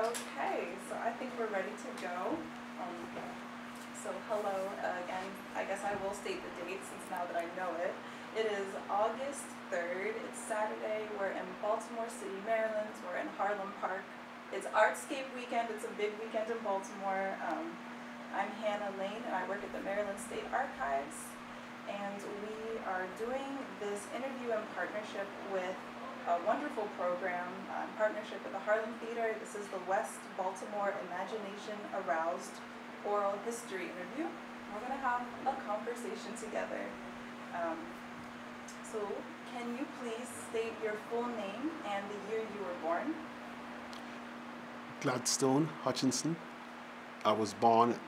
Okay, so I think we're ready to go. Um, so hello uh, again. I guess I will state the date since now that I know it. It is August 3rd. It's Saturday. We're in Baltimore City, Maryland. We're in Harlem Park. It's Artscape weekend. It's a big weekend in Baltimore. Um, I'm Hannah Lane and I work at the Maryland State Archives. And we are doing this interview in partnership with a wonderful program uh, in partnership with the Harlem Theater. This is the West Baltimore Imagination Aroused Oral History Interview. We're going to have a conversation together. Um, so, can you please state your full name and the year you were born? Gladstone Hutchinson. I was born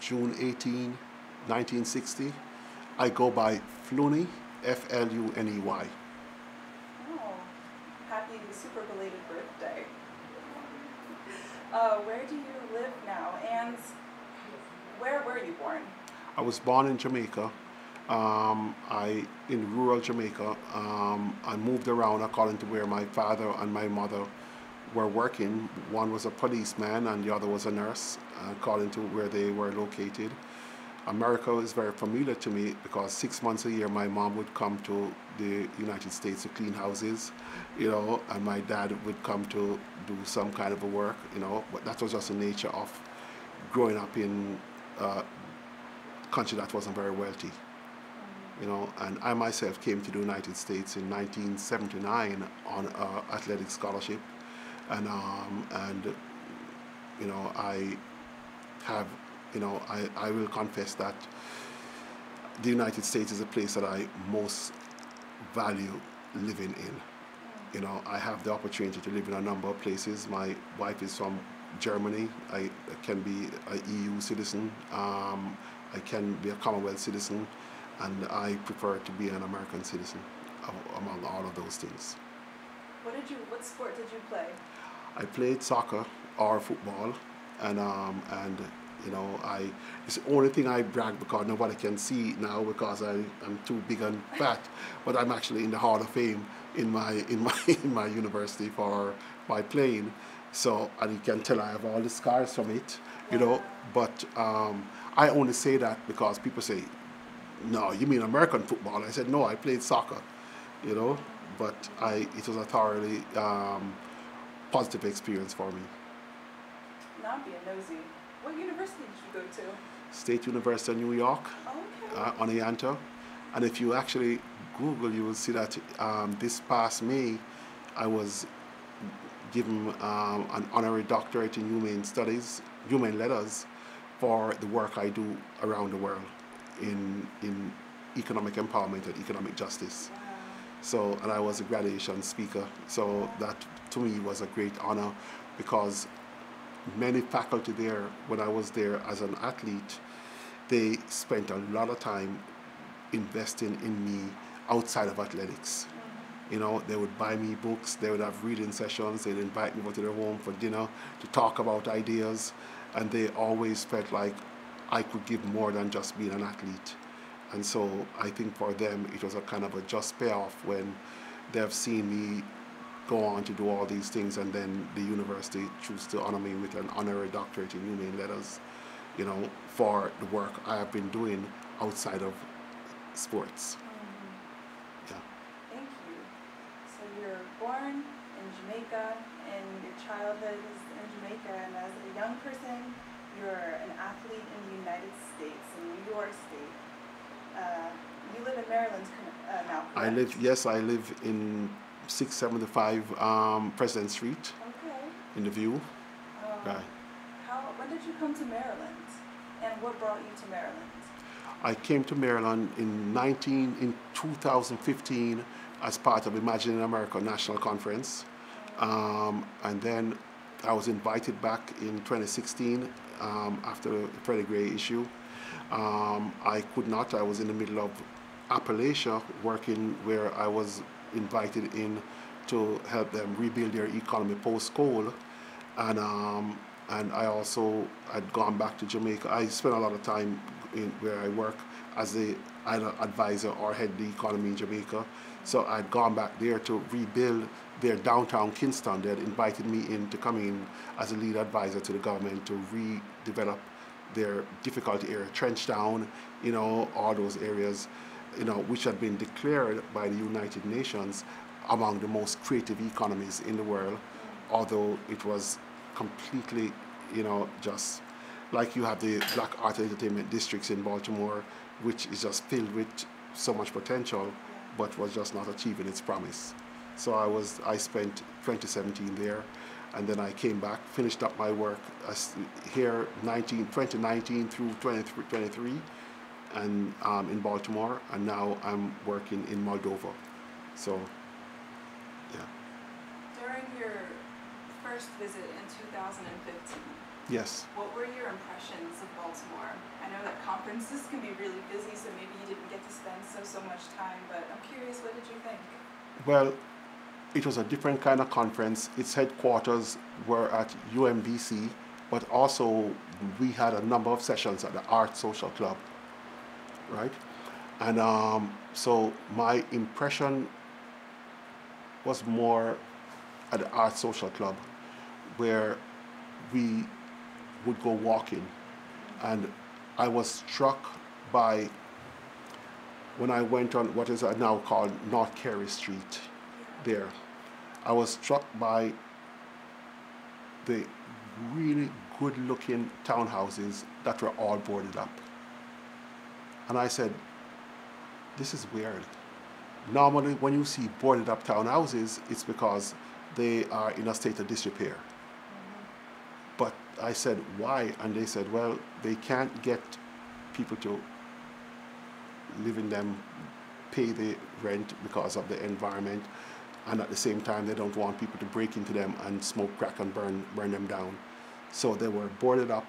June 18, 1960. I go by Fluney, F L U N E Y. Oh, happy super belated birthday. Uh, where do you live now? And where were you born? I was born in Jamaica. Um, I in rural Jamaica. Um, I moved around according to where my father and my mother were working. One was a policeman and the other was a nurse, according to where they were located. America is very familiar to me because six months a year my mom would come to the United States to clean houses, you know, and my dad would come to do some kind of a work, you know, but that was just the nature of growing up in a country that wasn't very wealthy. You know, and I myself came to the United States in 1979 on an athletic scholarship, and um, and you know I have you know, I, I will confess that the United States is a place that I most value living in. You know, I have the opportunity to live in a number of places. My wife is from Germany. I can be an EU citizen. Um, I can be a Commonwealth citizen. And I prefer to be an American citizen among all of those things. What did you, what sport did you play? I played soccer or football and, um, and you know, I it's the only thing I brag because nobody can see now because I am too big and fat. But I'm actually in the Hall of Fame in my in my in my university for my playing. So and you can tell I have all the scars from it, you know. But um, I only say that because people say, "No, you mean American football?" I said, "No, I played soccer," you know. But I it was a thoroughly um, positive experience for me. Not being nosy. What university did you go to? State University of New York, okay. uh, Oneonta. And if you actually Google, you will see that um, this past May, I was given um, an honorary doctorate in humane studies, humane letters, for the work I do around the world in, in economic empowerment and economic justice. Wow. So, and I was a graduation speaker. So that to me was a great honor because many faculty there, when I was there as an athlete, they spent a lot of time investing in me outside of athletics. You know, they would buy me books, they would have reading sessions, they'd invite me over to their home for dinner to talk about ideas, and they always felt like I could give more than just being an athlete. And so I think for them it was a kind of a just payoff when they've seen me go on to do all these things and then the university choose to honor me with an honorary doctorate in humane letters, you know, for the work I have been doing outside of sports. Mm-hmm. Yeah. Thank you. So you're born in Jamaica and your childhood is in Jamaica and as a young person you're an athlete in the United States, in New York State. Uh, you live in Maryland uh, now, correct? I live, yes, I live in 675 um, President Street Okay. in the View. Um, Right. How, when did you come to Maryland? And what brought you to Maryland? I came to Maryland in 19 in 2015 as part of Imagining America National Conference, um, and then I was invited back in 2016 um, after the Freddie Gray issue. Um, I could not. I was in the middle of Appalachia working where I was invited in to help them rebuild their economy post coal, and um, and I also had gone back to Jamaica. I spent a lot of time in where I work as the either advisor or head of the economy in Jamaica. So I'd gone back there to rebuild their downtown Kingston. They had invited me in to come in as a lead advisor to the government to redevelop their difficult area, Trench Town, you know, all those areas, you know, which had been declared by the United Nations among the most creative economies in the world, although it was completely, you know, just like you have the Black Art Entertainment districts in Baltimore, which is just filled with so much potential, but was just not achieving its promise. So I was, I spent 2017 there, and then I came back, finished up my work here 19, 2019 through 2023, and um, in Baltimore, and now I'm working in Moldova. So, yeah. During your first visit in 2015, Yes. what were your impressions of Baltimore? I know that conferences can be really busy, so maybe you didn't get to spend so so much time. But I'm curious, what did you think? Well, it was a different kind of conference. Its headquarters were at UMBC, but also we had a number of sessions at the Arch Social Club, right? And um, so my impression was more at the Arch Social Club, where we would go walking, and I was struck by when I went on what is now called North Carey Street there, I was struck by the really good looking townhouses that were all boarded up. And I said, this is weird. Normally, when you see boarded up townhouses, it's because they are in a state of disrepair. Mm-hmm. But I said, why? And they said, well, they can't get people to live in them, pay the rent because of the environment, and at the same time, they don't want people to break into them and smoke crack and burn, burn them down. So they were boarded up,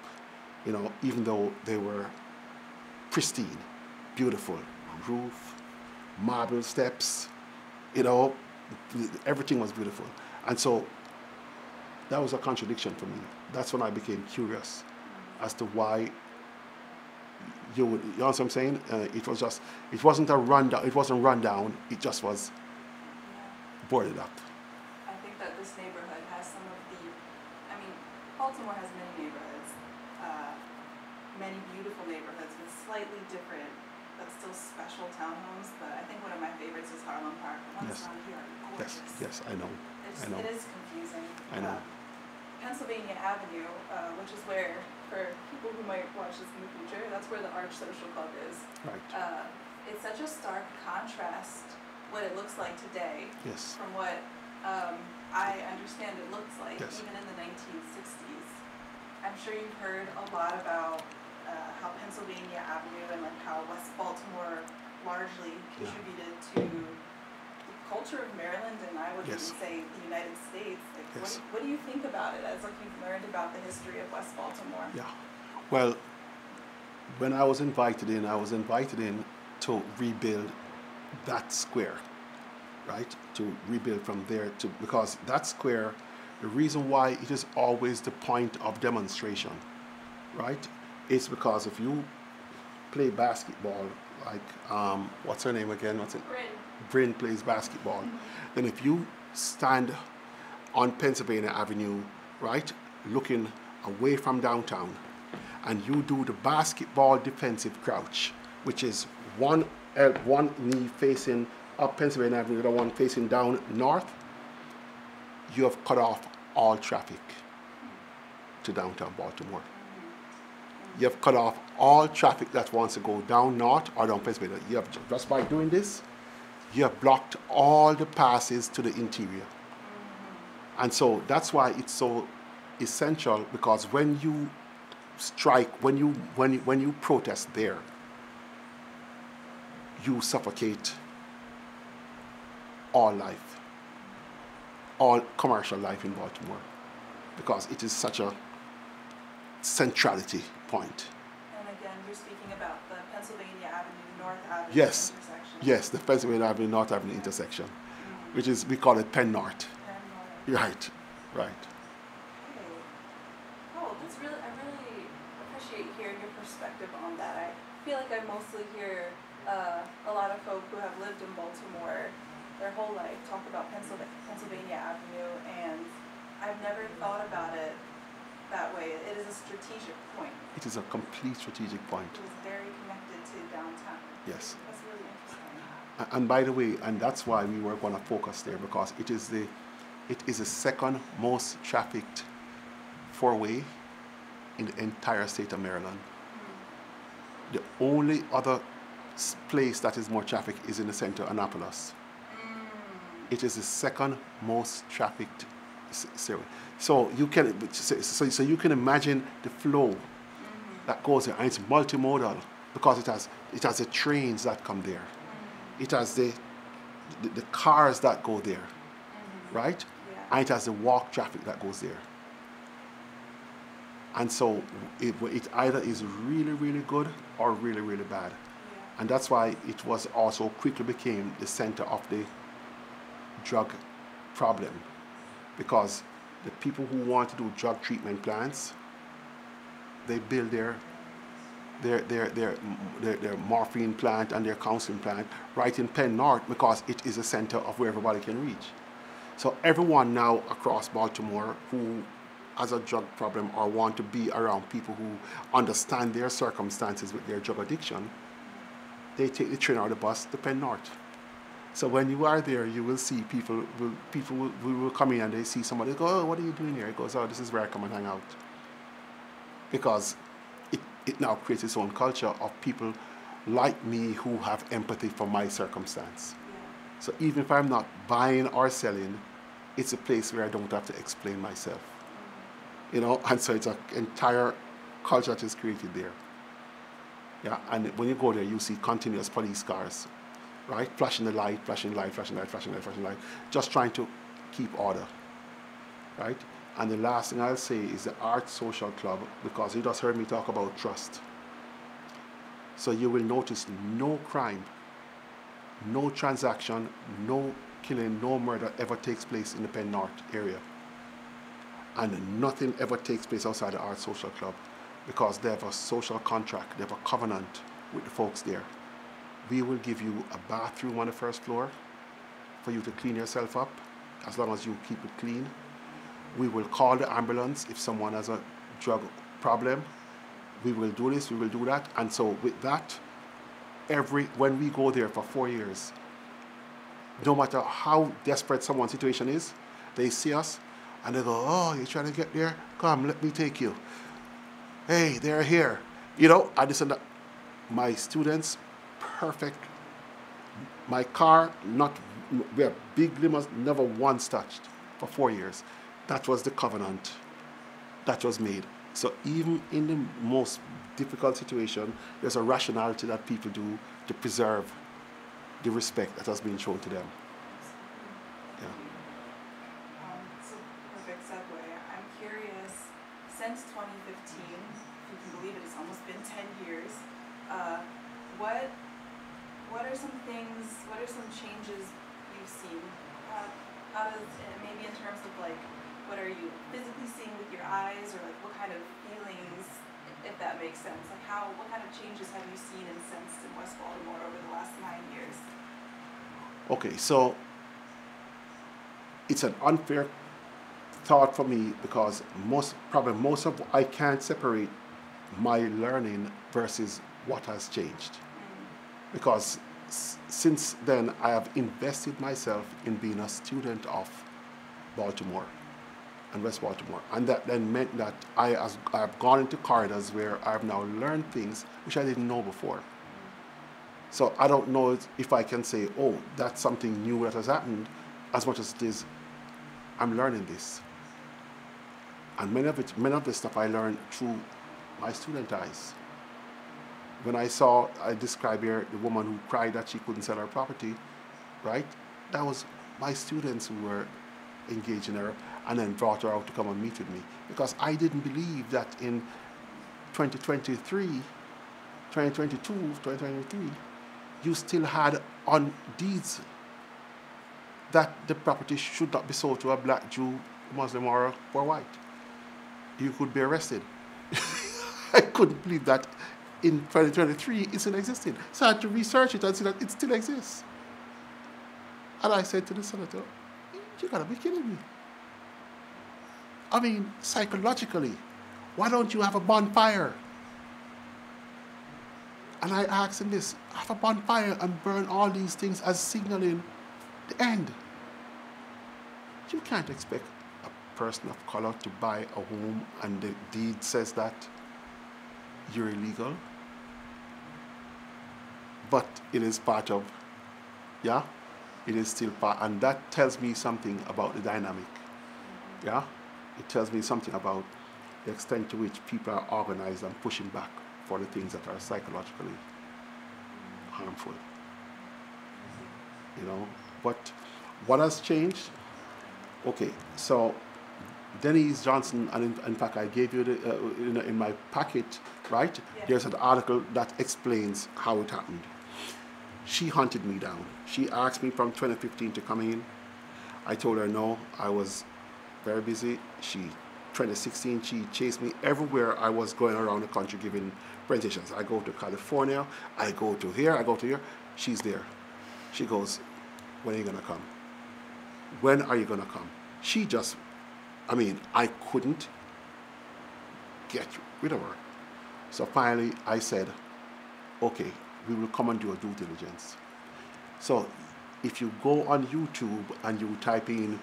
you know, even though they were pristine, beautiful, roof, marble steps, you know, everything was beautiful. And so that was a contradiction for me. That's when I became curious as to why you would, you know what I'm saying? Uh, it was just, it wasn't a rundown, it wasn't rundown, it just was boarded up. I think that this neighborhood has some of the, I mean, Baltimore has many neighborhoods, uh, many beautiful neighborhoods with slightly different, but still special townhomes. But I think one of my favorites is Harlem Park. The ones Yes. around here are Yes, yes, I know. It's, I know. It is confusing. I know. Uh, Pennsylvania Avenue, uh, which is where, for people who might watch this in the future, that's where the Arch Social Club is. Right. Uh, it's such a stark contrast what it looks like today Yes. from what um, I understand it looks like, Yes. even in the 1960s. I'm sure you've heard a lot about uh, how Pennsylvania Avenue and like how West Baltimore largely contributed to the culture of Maryland and I would Yes. even say the United States. Like, Yes. what, what do you think about it as like you've learned about the history of West Baltimore? Yeah. Well, when I was invited in, I was invited in to rebuild that square, right? To rebuild from there to because that square, the reason why it is always the point of demonstration, right? It's because if you play basketball, like um, what's her name again? What's it? Bryn. Bryn plays basketball, then if you stand on Pennsylvania Avenue, right, looking away from downtown, and you do the basketball defensive crouch, which is one el- one knee facing up Pennsylvania Avenue, the other one facing down north, you have cut off all traffic to downtown Baltimore. You have cut off all traffic that wants to go down north or down Pennsylvania. You have just by doing this, you have blocked all the passes to the interior. And so that's why it's so essential because when you strike, when you when you, when you protest there, you suffocate all life, all commercial life in Baltimore, because it is such a centrality point. And again, you're speaking about the Pennsylvania Avenue, North Avenue Yes. intersection. Yes, the Pennsylvania Avenue North Avenue intersection, Mhm. which is we call it Penn North. Penn North. Right, right. Okay. Oh, that's really, I really appreciate hearing your perspective on that. I feel like I mostly hear uh, a lot of folk who have lived in Baltimore their whole life talk about Pennsylvania, Pennsylvania Avenue, and I've never thought about it that way. It is a strategic point. It is a complete strategic point. It is very connected to downtown. Yes. That's really interesting. And by the way, and that's why we were going to focus there because it is the, it is the second most trafficked four-way in the entire state of Maryland. Hmm. The only other place that is more traffic is in the center, Annapolis. Hmm. It is the second most trafficked So you can, so, so so you can imagine the flow that goes there, and it's multimodal because it has it has the trains that come there, it has the the, the cars that go there, mm-hmm. right? Yeah. And it has the walk traffic that goes there. And so it, it either is really really good or really really bad, Yeah. and that's why it was also quickly became the center of the drug problem, because the people who want to do drug treatment plants, they build their their, their, their, their, their morphine plant and their counseling plant right in Penn North because it is a center of where everybody can reach. So everyone now across Baltimore who has a drug problem or want to be around people who understand their circumstances with their drug addiction, they take the train or the bus to Penn North. So when you are there, you will see people will people will, will, will come in and they see somebody go, oh, what are you doing here? He goes, oh, this is where I come and hang out. Because it, it now creates its own culture of people like me who have empathy for my circumstance. Yeah. So even if I'm not buying or selling, it's a place where I don't have to explain myself. Mm-hmm. You know, and so it's an entire culture that is created there. Yeah, and when you go there, you see continuous police cars, right? Flashing the light, flashing light, flashing light, flashing light, flashing light, just trying to keep order, right? And the last thing I'll say is the Arch Social Club, because you just heard me talk about trust. So you will notice no crime, no transaction, no killing, no murder ever takes place in the Penn North area. And nothing ever takes place outside the Arch Social Club because they have a social contract, they have a covenant with the folks there. We will give you a bathroom on the first floor for you to clean yourself up as long as you keep it clean. We will call the ambulance if someone has a drug problem. We will do this, we will do that. And so with that, every when we go there for four years, no matter how desperate someone's situation is, they see us and they go, Oh, you're trying to get there? Come, let me take you. Hey, they're here. You know, I that my students, perfect. My car, not we have big limos, never once touched for four years. That was the covenant that was made. So even in the most difficult situation, there's a rationality that people do to preserve the respect that has been shown to them. Yeah. Um, a perfect segue. I'm curious, since 2015, if you can believe it, it's almost been 10 years. Uh, what are some things? What are some changes you've seen? Uh, out of maybe in terms of like, what are you physically seeing with your eyes, or like what kind of feelings, if that makes sense? Like how, what kind of changes have you seen and sensed in West Baltimore over the last nine years? Okay, so it's an unfair thought for me because most probably most of I can't separate my learning versus what has changed because s- since then I have invested myself in being a student of Baltimore and West Baltimore and that then meant that I has, I have gone into corridors where I have now learned things which I didn't know before. So I don't know if I can say, oh, that's something new that has happened, as much as it is, I'm learning this. And many of it, many of the stuff I learned through my student eyes. When I saw, I describe here the woman who cried that she couldn't sell her property, right? That was my students who were engaging her and then brought her out to come and meet with me. Because I didn't believe that in 2023, 2022, 2023, you still had on deeds that the property should not be sold to a black Jew, Muslim, or white. You could be arrested. I couldn't believe that in 2023 it still existed. So I had to research it and see that it still exists. And I said to the senator, you gotta be kidding me. I mean, psychologically, why don't you have a bonfire? And I asked him this have a bonfire and burn all these things as signaling the end. You can't expect a person of color to buy a home and the deed says that you're illegal. But it is part of, yeah, it is still part, and that tells me something about the dynamic. Yeah, it tells me something about the extent to which people are organized and pushing back for the things that are psychologically harmful. You know, but what has changed? Okay, so Denise Johnson, and in, in fact, I gave you the, uh, in, in, my packet, right? Yes. There's an article that explains how it happened. She hunted me down. She asked me from 2015 to come in. I told her no, I was very busy. She, 2016, she chased me everywhere I was going around the country giving presentations. I go to California, I go to here, I go to here. She's there. She goes, when are you gonna come? When are you gonna come? She just, I mean, I couldn't get rid of her. So finally I said, okay, we will come and do a due diligence. So if you go on YouTube and you type in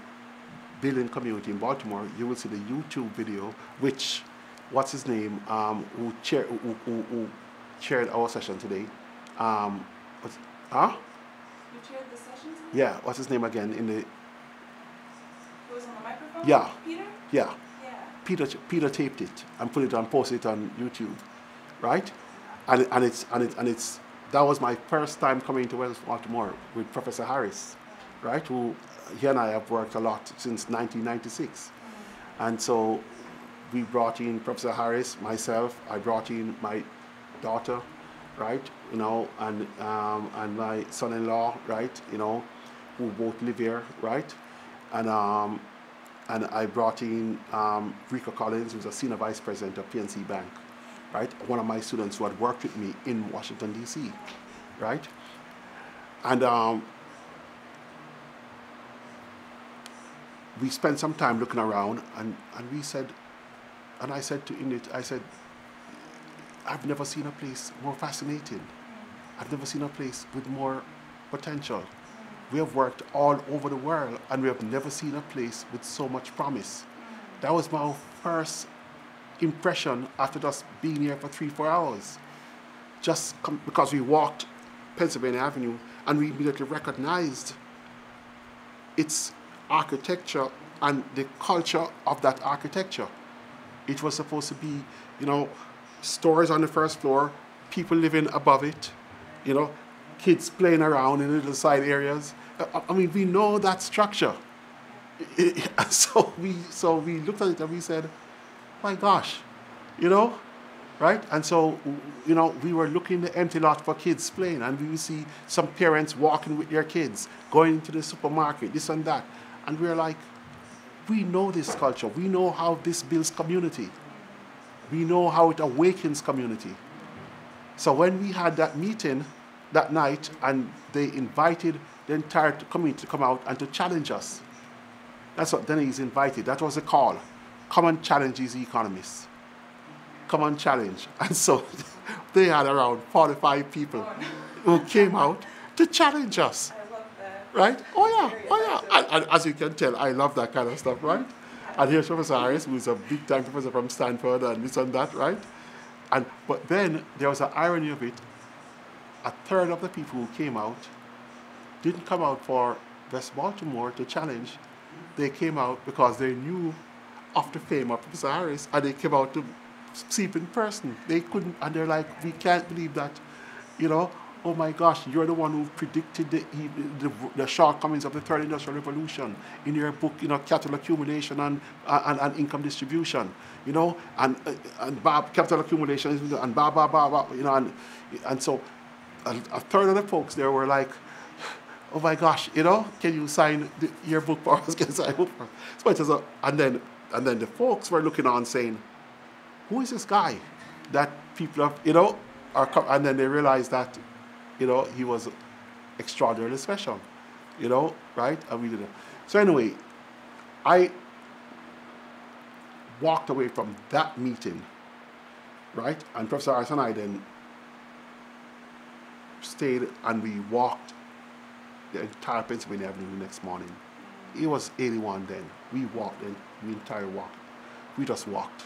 building community in Baltimore, you will see the YouTube video, which, what's his name, um, who, chair, who, who, who chaired our session today. Um, what's, huh? You chaired the session today? Yeah, what's his name again? In the Who was on the microphone? Yeah. Peter? yeah, Yeah. Peter Peter taped it and put it on, posted it on YouTube, right? And and it's and it and it's that was my first time coming to West Baltimore with Professor Harris, right? Who he and I have worked a lot since 1996, and so we brought in Professor Harris, myself. I brought in my daughter, right? You know, and um, and my son-in-law, right? You know, who both live here, right? And um, and I brought in um, Rika Collins, who's a senior vice president of PNC Bank, right? One of my students who had worked with me in Washington D.C., right? And um, we spent some time looking around, and, and we said, and I said to Init, I said, I've never seen a place more fascinating. I've never seen a place with more potential. We have worked all over the world and we have never seen a place with so much promise. That was my first impression after just being here for three, four hours. Just because we walked Pennsylvania Avenue and we immediately recognized its architecture and the culture of that architecture. It was supposed to be, you know, stores on the first floor, people living above it, you know, kids playing around in little side areas. I- I mean, we know that structure. So we, so we looked at it and we said, my gosh, you know, right? And so, you know, we were looking the empty lot for kids playing, and we would see some parents walking with their kids, going into the supermarket, this and that. And we we're like, we know this culture. We know how this builds community. We know how it awakens community. So when we had that meeting that night, and they invited the entire community to come out and to challenge us. That's what Denise invited. That was a call. Come and challenge these economists. Come and challenge. And so they had around 45 people who came out to challenge us. I love that. Right? Oh yeah, oh yeah. And, and as you can tell, I love that kind of stuff, right? And here's Professor Harris, who's a big time professor from Stanford and this and that, right? And but then there was an irony of it. A third of the people who came out didn't come out for West Baltimore to challenge. They came out because they knew of the fame of Professor Harris and they came out to see it in person. They couldn't, and they're like, we can't believe that, you know, oh my gosh, you're the one who predicted the, the, the shortcomings of the third industrial revolution in your book, you know, capital accumulation and, and, and income distribution, you know, and, uh, and Bob, capital accumulation, and blah, blah, blah, blah, you know, and, and so a, a third of the folks there were like, oh my gosh, you know, can you sign the, your book for us? Can you sign book for us? So it was a, and then, and then the folks were looking on saying, who is this guy that people have, you know, are, and then they realized that, you know, he was extraordinarily special. you know, right? And we did it. So anyway, I walked away from that meeting, right? And Professor Harris and I then stayed and we walked the entire Pennsylvania Avenue the next morning. It was 81 then. We walked the, the entire walk. We just walked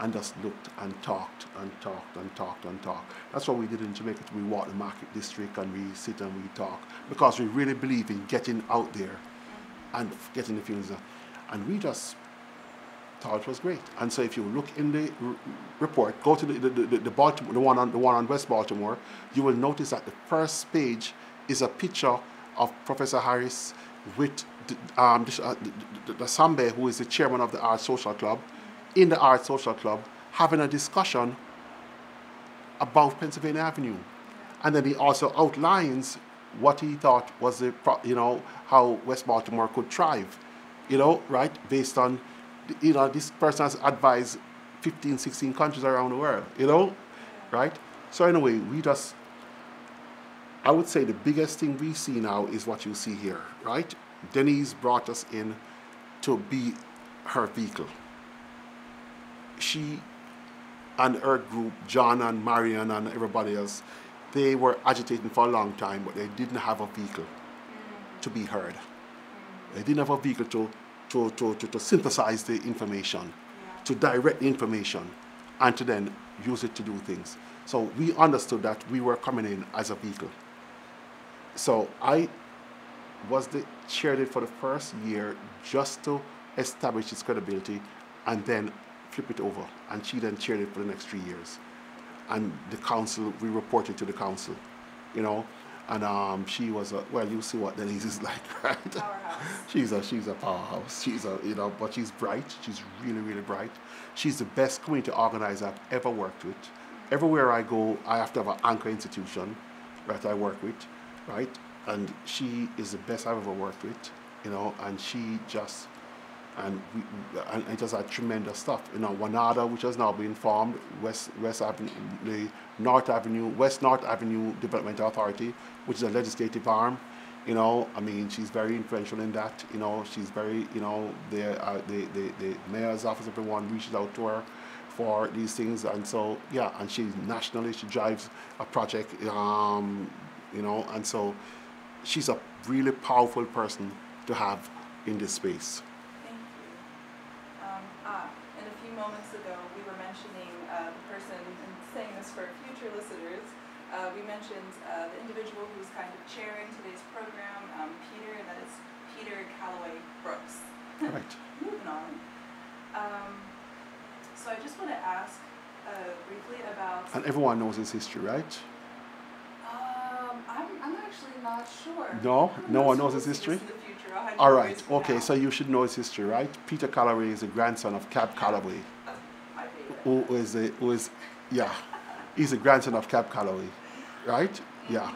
and just looked and talked and talked and talked and talked. That's what we did in Jamaica. We walk the market district and we sit and we talk because we really believe in getting out there and getting the feelings. And we just thought it was great. And so if you look in the report, go to the, the, the, the, Baltimore, the, one on, the one on West Baltimore, you will notice that the first page is a picture of Professor Harris with um, uh, Sambe, who is the chairman of the Arch Social Club, in the Arch Social Club, having a discussion about Pennsylvania Avenue. And then he also outlines what he thought was the, you know, how West Baltimore could thrive, you know, right, based on, you know, this person has advised 15, 16 countries around the world, you know, right? So anyway, we just, I would say the biggest thing we see now is what you see here, right? Denise brought us in to be her vehicle. She and her group, John and Marion and everybody else, they were agitating for a long time, but they didn't have a vehicle to be heard. They didn't have a vehicle to, to, to, to, to synthesize the information, to direct the information, and to then use it to do things. So we understood that we were coming in as a vehicle. So I was the chair for the first year just to establish its credibility and then flip it over. And she then chaired it for the next three years. And the council, we reported to the council, you know. And um, she was a, well, you see what Denise is like, right? She's a she's a powerhouse. She's a you know, but she's bright. She's really really bright. She's the best community organizer I've ever worked with. Everywhere I go, I have to have an anchor institution that I work with, right? And she is the best I've ever worked with, you know. And she just and we and it does a tremendous stuff. You know, Wanada, which has now been formed, West West Avenue, the North Avenue, West North Avenue Development Authority, which is a legislative arm. You know, I mean, she's very influential in that. You know, she's very, you know, the uh, the, the the mayor's office, everyone reaches out to her for these things, and so yeah, and she's nationally, she drives a project, um, you know, and so she's a really powerful person to have in this space. Thank you. Um, ah, and a few moments ago, we were mentioning uh, the person, and saying this for future listeners, uh, we mentioned uh, the individual who's kind of chairing today's program, um, Peter, and that is Peter Calloway Brooks. Right. Moving on. Um, so I just want to ask uh, briefly about. And everyone knows his history, right? Actually not sure. No? No one knows his history? see this in the future. I'll have All right. Okay. now. So you should know his history, right? Peter Calloway is the grandson of Cab Calloway, That's my favorite. who is a, who is, yeah, he's a grandson of Cab Calloway, right? Yeah,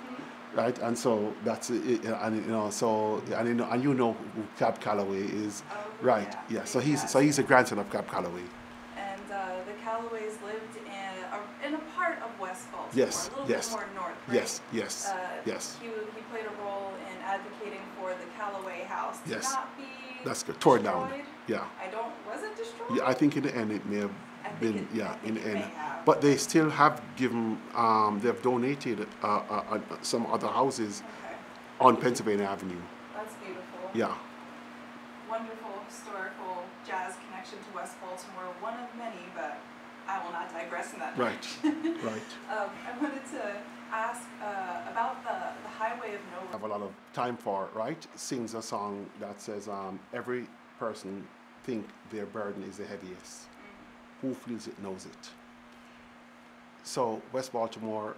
right. And so that's it, and you know, so and you know, and you know who Cab Calloway is, Oh, right? yeah. Yeah. So he's so he's a grandson of Cab Calloway. And uh, the Calloways lived in a, in a part of West Baltimore, Yes, little yes. more north, right? Yes. Yes. Uh, yes. He, he played a role in advocating for the Calloway House to Yes. not be That's good. Torn down. Yeah. I don't. Was it destroyed? Yeah. I think in the end it may have been it- yeah in the end. But they still have given, um, they've donated uh, uh, uh, some other houses Okay, on Pennsylvania Avenue. that's beautiful. Yeah, Wonderful historical jazz connection to West Baltimore. One of many, but I will not digress in that. right, right. Um, I wanted to ask uh, about the, the Highway of Nowhere. I Have a lot of time for, right? Sings a song that says, um, every person think their burden is the heaviest. Who feels it knows it. So West Baltimore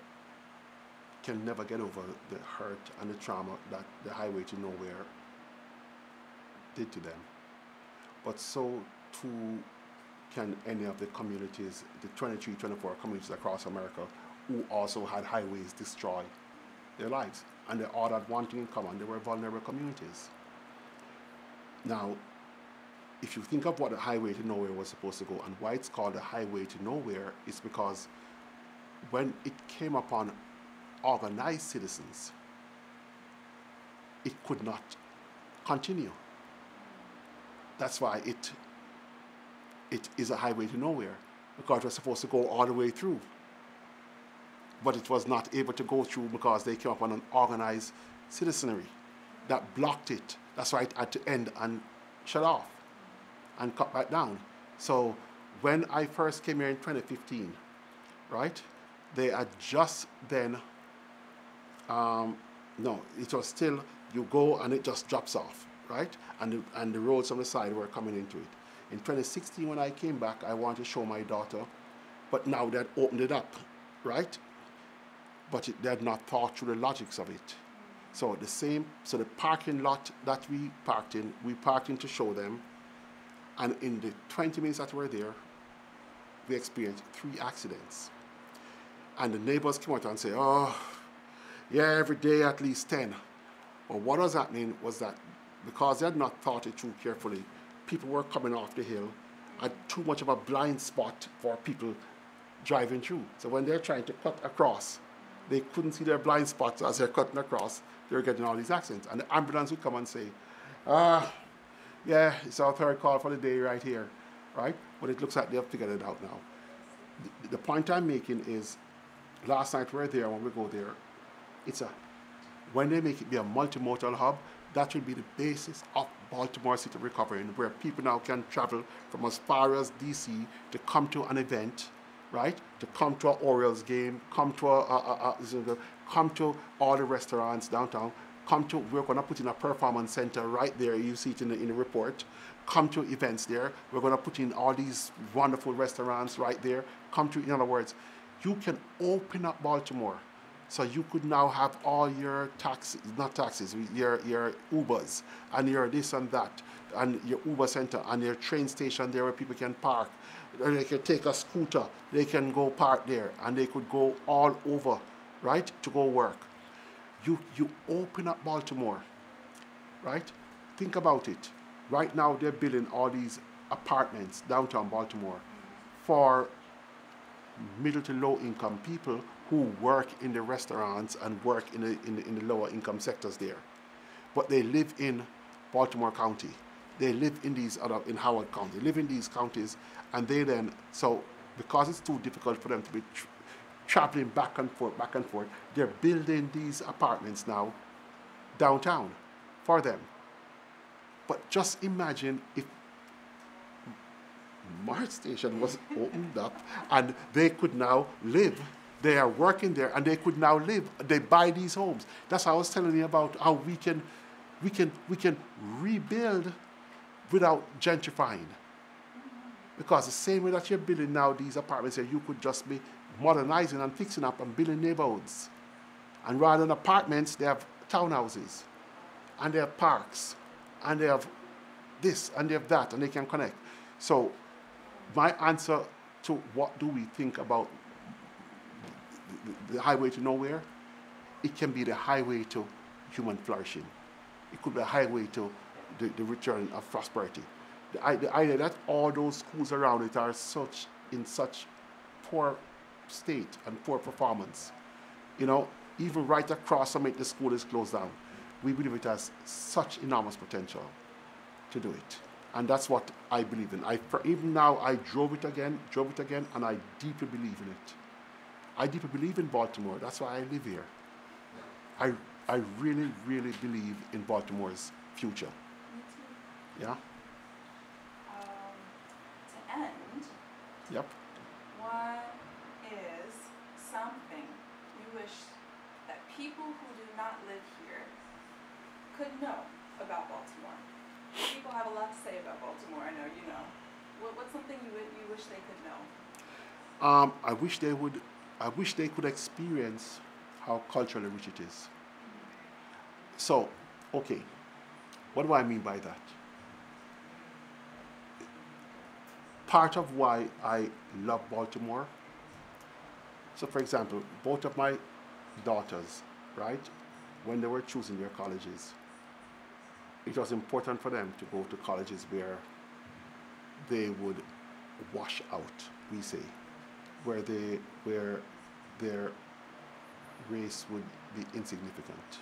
can never get over the hurt and the trauma that the highway to nowhere did to them. But so too can any of the communities, the 23, 24 communities across America, who also had highways destroy their lives. And they all had one thing in common they were vulnerable communities. Now, if you think of what the highway to nowhere was supposed to go and why it's called the highway to nowhere, it's because when it came upon organized citizens, it could not continue. That's why it it is a highway to nowhere because it was supposed to go all the way through. But it was not able to go through because they came up on an organized citizenry that blocked it. That's why it had to end and shut off and cut back down. So when I first came here in 2015, right, they had just then, um, no, it was still, you go and it just drops off, right? And the, and the roads on the side were coming into it. In 2016, when I came back, I wanted to show my daughter, but now they had opened it up, right? But it, they had not thought through the logics of it. So the same, so the parking lot that we parked in, we parked in to show them, and in the 20 minutes that we were there, we experienced three accidents. And the neighbors came out and said, oh, yeah, every day at least 10. But what was happening was that because they had not thought it through carefully, people were coming off the hill, had too much of a blind spot for people driving through. So when they're trying to cut across, they couldn't see their blind spots as they're cutting across. They were getting all these accidents. And the ambulance would come and say, ah, yeah, it's our third call for the day right here, right? But it looks like they've figured it out now. The, the point I'm making is, last night we were there, when we go there, it's a, when they make it be a multimodal hub, that will be the basis of Baltimore City Recovery, where people now can travel from as far as DC to come to an event, right? To come to an Orioles game, come to a, a, a, come to all the restaurants downtown, come to, we're going to put in a performance center right there, you see it in the, in the report. Come to events there. We're going to put in all these wonderful restaurants right there. Come to, in other words, you can open up Baltimore so you could now have all your taxis, not taxis, your, your Ubers and your this and that, and your Uber center and your train station there where people can park. Or they can take a scooter, they can go park there and they could go all over, right, to go work. You, you open up Baltimore, right? Think about it. Right now they're building all these apartments downtown Baltimore for middle to low income people who work in the restaurants and work in the, in the, in the lower income sectors there. But they live in Baltimore County. They live in these other, in Howard County, they live in these counties, and they then, so because it's too difficult for them to be tra traveling back and forth, back and forth, they're building these apartments now downtown for them. But just imagine if MARC Station was opened up and they could now live they are working there and they could now live. They buy these homes. That's how I was telling you about how we can, we can, we can rebuild without gentrifying. Because the same way that you're building now these apartments here, you could just be modernizing and fixing up and building neighborhoods. And rather than apartments, they have townhouses. And they have parks. And they have this and they have that and they can connect. So my answer to what do we think about the, the highway to nowhere, it can be the highway to human flourishing. It could be a highway to the, the return of prosperity. The, the idea that all those schools around it are such in such poor state and poor performance, you know, even right across from it, the school is closed down. We believe it has such enormous potential to do it. And that's what I believe in. I, even now, I drove it again, drove it again, and I deeply believe in it. I deeply believe in Baltimore. That's why I live here. I, I really, really believe in Baltimore's future. Yeah? Um, to end, Yep. what is something you wish that people who do not live here could know about Baltimore? People have a lot to say about Baltimore, I know you know. What, what's something you, you wish they could know? Um, I wish they would, I wish they could experience how culturally rich it is. So, okay, what do I mean by that? Part of why I love Baltimore. So, for example, both of my daughters, right, when they were choosing their colleges, it was important for them to go to colleges where they would wash out, we say, where they where their race would be insignificant.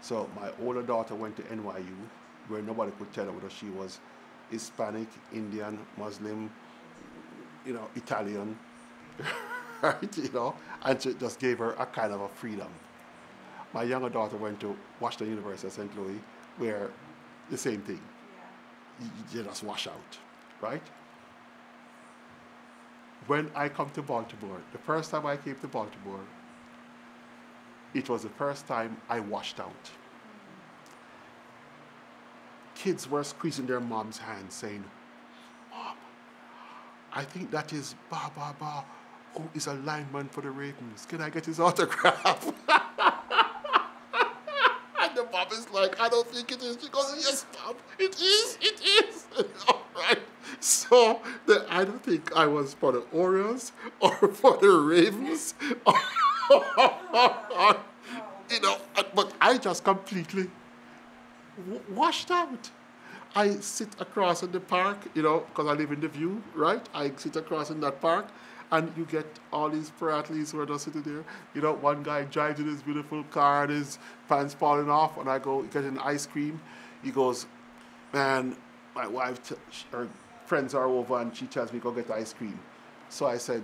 So my older daughter went to NYU, where nobody could tell her whether she was Hispanic, Indian, Muslim, you know, Italian, right? You know, and she just gave her a kind of a freedom. My younger daughter went to Washington University St. Louis, where the same thing. Yeah. You, you just wash out, right? When I come to Baltimore, the first time I came to Baltimore, it was the first time I washed out. Kids were squeezing their mom's hand, saying, Mom, I think that is Ba Ba Ba, who is a lineman for the Ravens. Can I get his autograph? is like, I don't think it is. Goes, Yes, mom, it is, it is. All right. So the, I don't think I was for the Orioles or for the Ravens. you know, but I just completely washed out. I sit across in the park, you know, because I live in the view, right? I sit across in that park, and you get all these pro athletes who are just sitting there. You know, one guy drives in his beautiful car and his pants falling off, and I go get an ice cream. He goes, man, my wife, t- her friends are over, and she tells me go get the ice cream. So I said,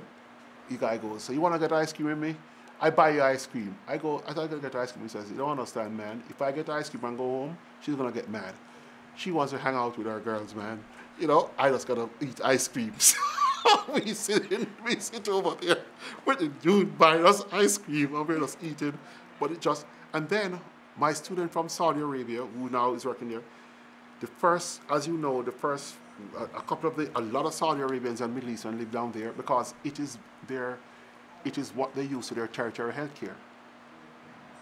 the guy goes, so you want to get ice cream with me? I buy you ice cream. I go, I thought I'm going to get ice cream. He says, you don't understand, man. If I get ice cream and go home, she's going to get mad. She wants to hang out with her girls, man. You know, I just got to eat ice creams. we, sit we sit over there with the dude buying us ice cream and we're just eating. But it just, and then my student from Saudi Arabia, who now is working there, the first, as you know, the first, a, a couple of the, a lot of Saudi Arabians and Middle Eastern live down there because it is their, it is what they use to their tertiary health care.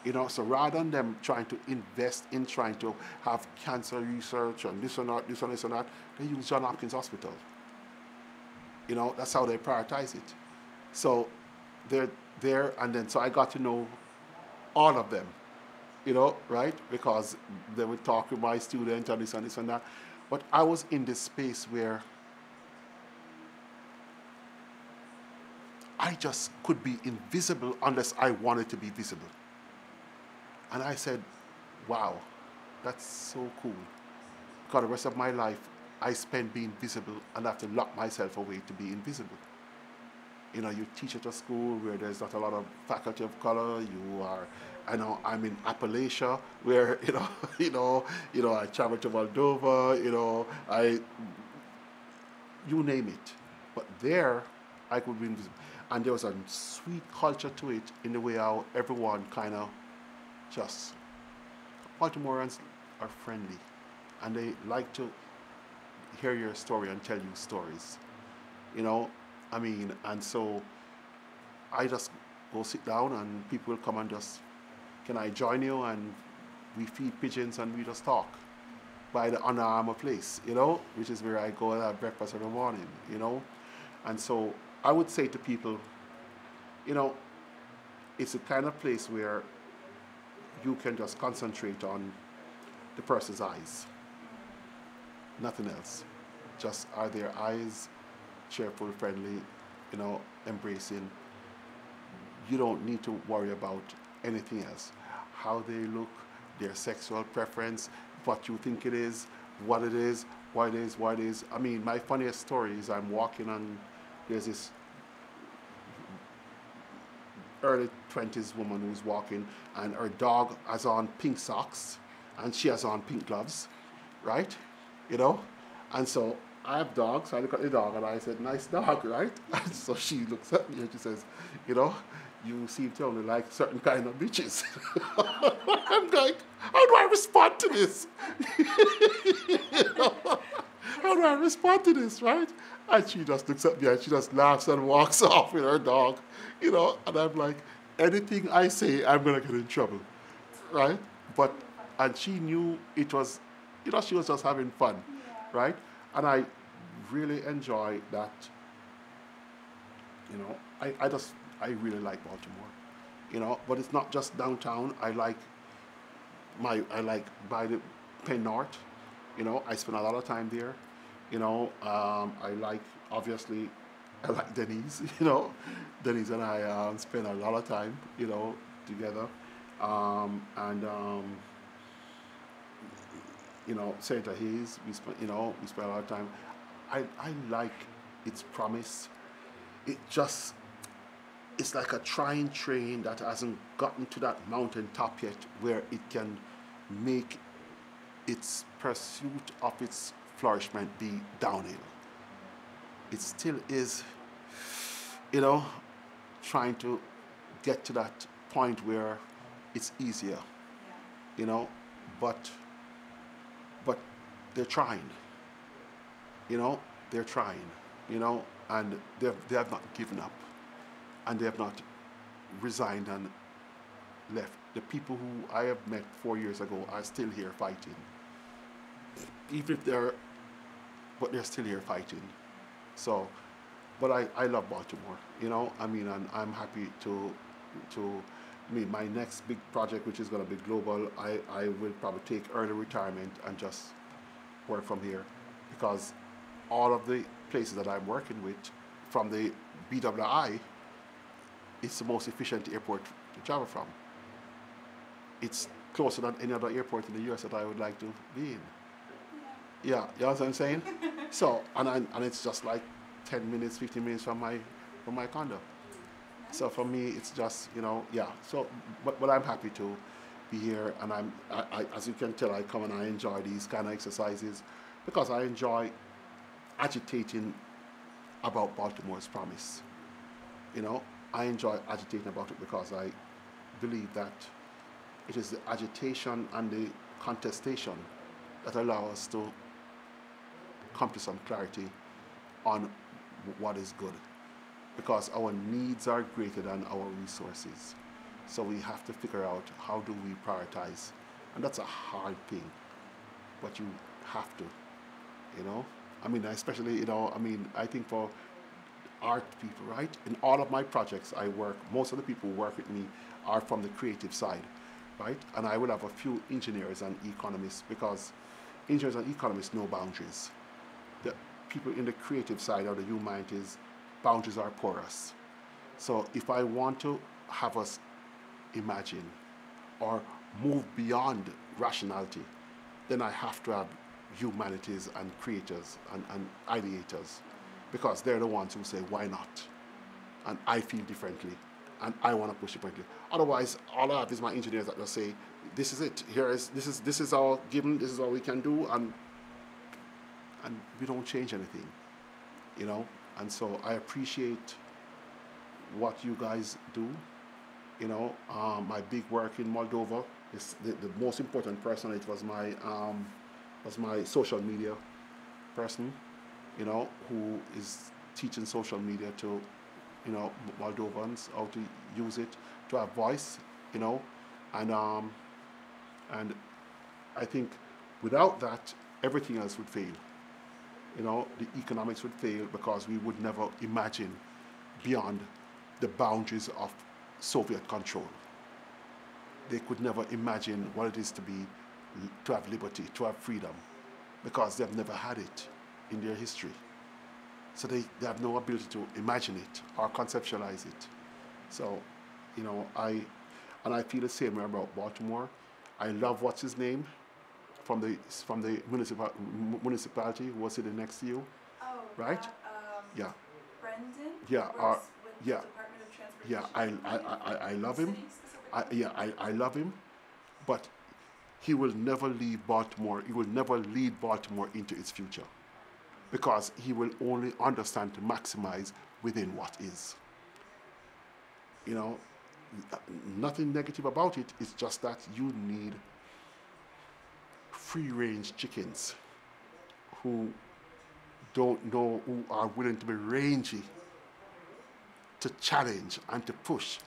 You know, so rather than them trying to invest in trying to have cancer research and this and that, this and this and that, they use John Hopkins Hospital. You know, that's how they prioritize it. So they're there, and then so I got to know all of them, you know, right? Because they would talk with my students and this and this and that. But I was in this space where I just could be invisible unless I wanted to be visible. And I said, wow, that's so cool. Because the rest of my life, I spend being visible and I have to lock myself away to be invisible. You know, you teach at a school where there's not a lot of faculty of color. You are, I know, I'm in Appalachia where, you know, you know, you know, I travel to Moldova, you know, I, you name it. But there, I could be invisible. And there was a sweet culture to it in the way how everyone kind of just Baltimoreans are friendly and they like to hear your story and tell you stories. You know, I mean, and so I just go sit down and people will come and just, can I join you? And we feed pigeons and we just talk by the Under Armour place, you know, which is where I go and have breakfast every morning, you know. And so I would say to people, you know, it's a kind of place where you can just concentrate on the person's eyes. Nothing else. Just are their eyes cheerful, friendly, you know, embracing. You don't need to worry about anything else. How they look, their sexual preference, what you think it is, what it is, why it is, why it is. I mean, my funniest story is I'm walking on, there's this early 20s woman who's walking and her dog has on pink socks and she has on pink gloves, right? You know? And so I have dogs, so I look at the dog and I said, nice dog, right? And so she looks at me and she says, you know, you seem to only like certain kind of bitches. I'm like, how do I respond to this? you know? How do I respond to this, right? And she just looks at me and she just laughs and walks off with her dog, you know. And I'm like, anything I say, I'm gonna get in trouble, right? But and she knew it was, you know, she was just having fun, right? And I really enjoy that. You know, I, I just I really like Baltimore, you know. But it's not just downtown. I like my I like by the Penn North, you know. I spend a lot of time there. You know, um, I like obviously, I like Denise. You know, Denise and I um, spend a lot of time, you know, together, um, and um, you know, Santa Hayes, we spent, you know, we spent a lot of time. I, I like its promise. It just, it's like a trying train that hasn't gotten to that mountain top yet where it can make its pursuit of its flourishment be downhill. It still is, you know, trying to get to that point where it's easier, you know, but but they're trying. You know, they're trying, you know, and they have, they have not given up and they have not resigned and left. The people who I have met four years ago are still here fighting. Even if they're, but they're still here fighting. So, but I, I love Baltimore, you know, I mean, and I'm happy to, to, Mean, my next big project, which is going to be global, I, I will probably take early retirement and just work from here because all of the places that I'm working with from the BWI, it's the most efficient airport to travel from. It's closer than any other airport in the US that I would like to be in. Yeah. Yeah, you know what I'm saying? so, and, I, and it's just like 10 minutes, 15 minutes from my, from my condo. So for me, it's just, you know, yeah. So, but, but I'm happy to be here, and I'm, I, I, as you can tell, I come and I enjoy these kind of exercises because I enjoy agitating about Baltimore's promise. You know, I enjoy agitating about it because I believe that it is the agitation and the contestation that allow us to come to some clarity on what is good because our needs are greater than our resources. So we have to figure out how do we prioritize. And that's a hard thing, but you have to, you know? I mean, especially, you know, I mean, I think for art people, right? In all of my projects I work, most of the people who work with me are from the creative side, right? And I will have a few engineers and economists because engineers and economists know boundaries. The people in the creative side or the humanities, boundaries are porous. So if I want to have us imagine or move beyond rationality, then I have to have humanities and creators and, and ideators because they're the ones who say, why not? And I feel differently and I want to push differently. Otherwise, all I have is my engineers that just say, this is it. Here is this is this is our given. This is all we can do, and and we don't change anything, you know. And so I appreciate what you guys do. You know, um, my big work in Moldova is the, the most important person. It was my um, was my social media person. You know, who is teaching social media to you know Moldovans how to use it to have voice. You know, and um, and I think without that, everything else would fail. You know, the economics would fail because we would never imagine beyond the boundaries of Soviet control. They could never imagine what it is to be, to have liberty, to have freedom, because they've never had it in their history. So they, they have no ability to imagine it or conceptualize it. So, you know, I, and I feel the same way about Baltimore. I love what's his name from the from the municipal, municipality was sitting next to you. Oh, Right? that, um, Yeah, Brendan. Yeah, Works uh, with yeah. The Department of yeah. I I, I, I love him. I, yeah, I, I love him, but he will never leave Baltimore. He will never lead Baltimore into its future because he will only understand to maximize within what is. You know, nothing negative about it. It's just that you need free range chickens who don't know, who are willing to be rangy to challenge and to push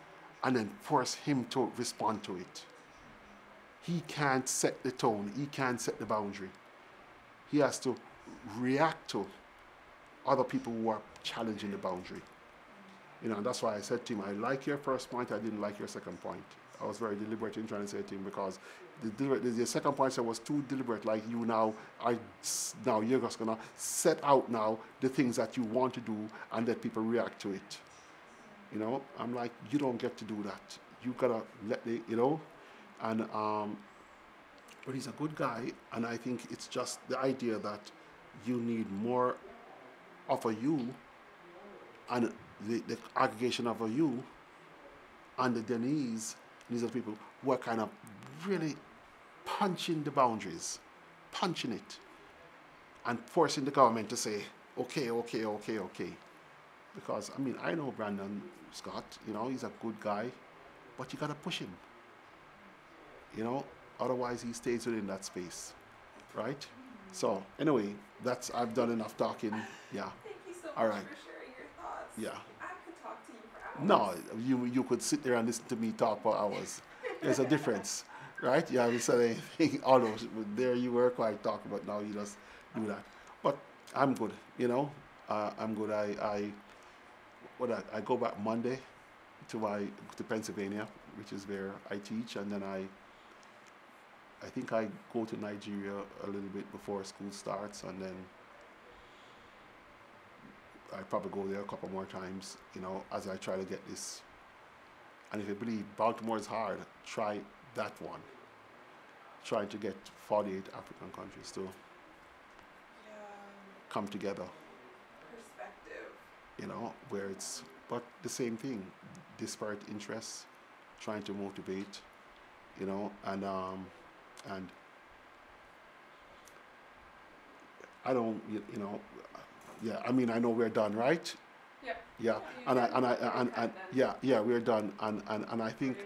and then force him to respond to it. He can't set the tone, he can't set the boundary. He has to react to other people who are challenging the boundary. You know, and that's why I said to him, I like your first point, I didn't like your second point. I was very deliberate in trying to say to him because the, the, the second point I was too deliberate, like you now, I, now you're just gonna set out now the things that you want to do and let people react to it. You know, I'm like, you don't get to do that. You gotta let the, you know, and um, but he's a good guy, and I think it's just the idea that you need more of a you, and the, the aggregation of a you, and the Denise, these are people who are kind of really punching the boundaries, punching it, and forcing the government to say, okay, okay, okay, okay. Because, I mean, I know Brandon Scott, you know, he's a good guy, but you gotta push him. You know, otherwise he stays within that space, right? So, anyway, that's, I've done enough talking, yeah. Thank you so much All right. for sharing your thoughts. Yeah. I could talk to you for hours. No, you you could sit there and listen to me talk for hours. There's a difference, right? You haven't said anything. Although there you were quite talking, but now you just do that. But I'm good, you know. Uh, I'm good. I I what I, I go back Monday to my to Pennsylvania, which is where I teach, and then I I think I go to Nigeria a little bit before school starts, and then I probably go there a couple more times, you know, as I try to get this. And if you believe Baltimore is hard, try that one. Trying to get 48 African countries to Yeah. come together, Perspective. you know, where it's, but the same thing, disparate interests, trying to motivate, you know, and, um, and I don't, you, you know, yeah, I mean, I know we're done, right? Yeah, Yeah, and I, and I, and, and yeah, yeah, we're done, and, and, and I think,